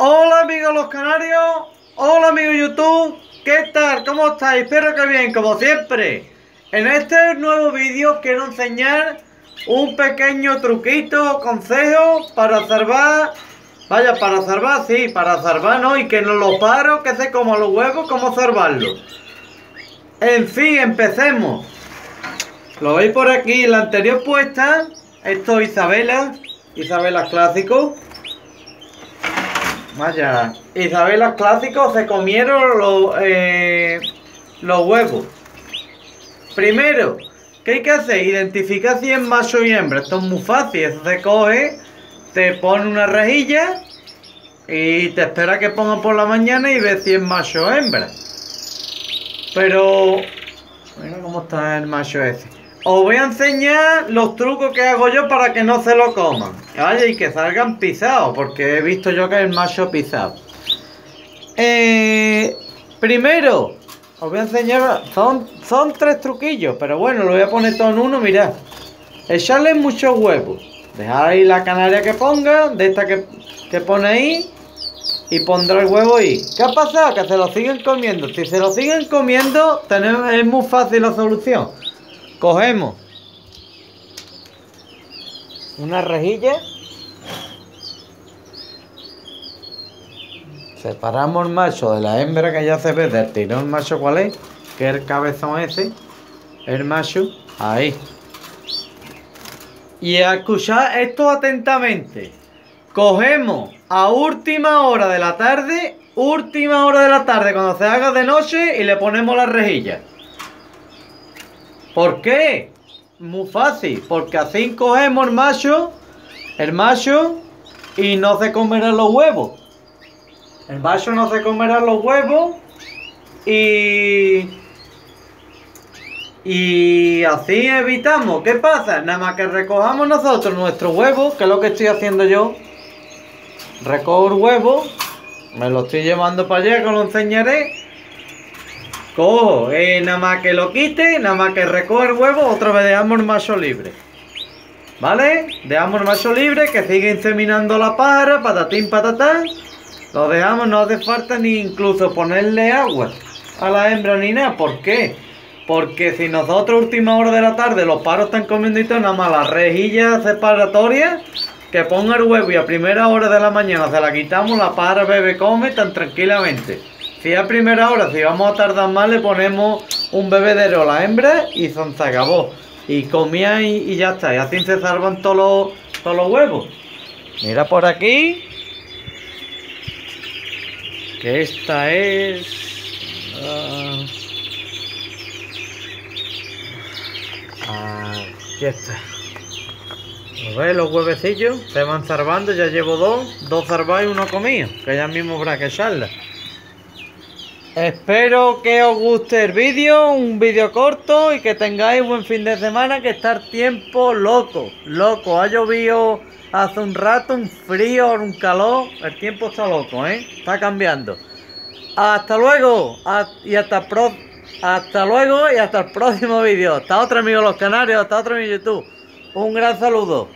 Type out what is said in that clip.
Hola amigos los canarios, hola amigos YouTube, ¿qué tal? ¿Cómo estáis? Espero que bien, como siempre. En este nuevo vídeo quiero enseñar un pequeño truquito, consejo para salvar, vaya, para salvar, sí, para salvar, ¿no? Y que no lo paro, que se como los huevos, cómo salvarlo. En fin, empecemos. Lo veis por aquí, la anterior puesta, esto es Isabela, Isabela clásico. Vaya, Isabela clásico se comieron los, eh, los huevos. Primero, ¿qué hay que hacer? Identificar si es macho y hembra. Esto es muy fácil, eso se coge, te pone una rejilla y te espera que ponga por la mañana y ve si es macho o hembra. Pero, mira cómo está el macho ese. Os voy a enseñar los trucos que hago yo para que no se lo coman. Vaya, y que salgan pisados, porque he visto yo que el macho pisado. Eh, primero, os voy a enseñar, son, son tres truquillos, pero bueno, lo voy a poner todo en uno, mirad. Echarle muchos huevos. Dejáis la canaria que ponga, de esta que, que pone ahí, y pondrá el huevo ahí. ¿Qué ha pasado? Que se lo siguen comiendo. Si se lo siguen comiendo, tenemos, es muy fácil la solución. Cogemos una rejilla. Separamos el macho de la hembra que ya se ve del tirón macho cuál es, que es el cabezón ese, el macho, ahí. Y a escuchar esto atentamente. Cogemos a última hora de la tarde, última hora de la tarde cuando se haga de noche y le ponemos la rejilla. ¿Por qué? Muy fácil, porque así cogemos el macho, el macho, y no se comerá los huevos. El macho no se comerá los huevos y... Y así evitamos. ¿Qué pasa? Nada más que recojamos nosotros nuestros huevos, que es lo que estoy haciendo yo. Recojo el huevo, me lo estoy llevando para allá, que lo enseñaré. Cojo, eh, nada más que lo quite, nada más que recoge el huevo, otra vez dejamos el macho libre. ¿Vale? Dejamos el macho libre, que sigue inseminando la para, patatín, patatán. Lo dejamos, no hace falta ni incluso ponerle agua a la hembra ni nada. ¿Por qué? Porque si nosotros última hora de la tarde los paros están comiendo y todo, nada más la rejilla separatoria, que ponga el huevo y a primera hora de la mañana se la quitamos, la para, bebe, come tan tranquilamente. Si a primera hora, si vamos a tardar más, le ponemos un bebedero a la hembra y se acabó. Y comía y, ya está. Y así se salvan todos los, todos los huevos. Mira por aquí. Que esta es... Uh, aquí está. ¿Lo ves? Los huevecillos se van zarvando. Ya llevo dos. Dos zarvados y uno comido. Que ya mismo habrá que echarla. Espero que os guste el vídeo, un vídeo corto y que tengáis buen fin de semana, que está el tiempo loco, loco. Ha llovido hace un rato, un frío, un calor, el tiempo está loco, ¿eh? Está cambiando. Hasta luego y hasta, pro, hasta luego y hasta el próximo vídeo. Hasta otro amigo Los Canarios, hasta otro amigo YouTube. Un gran saludo.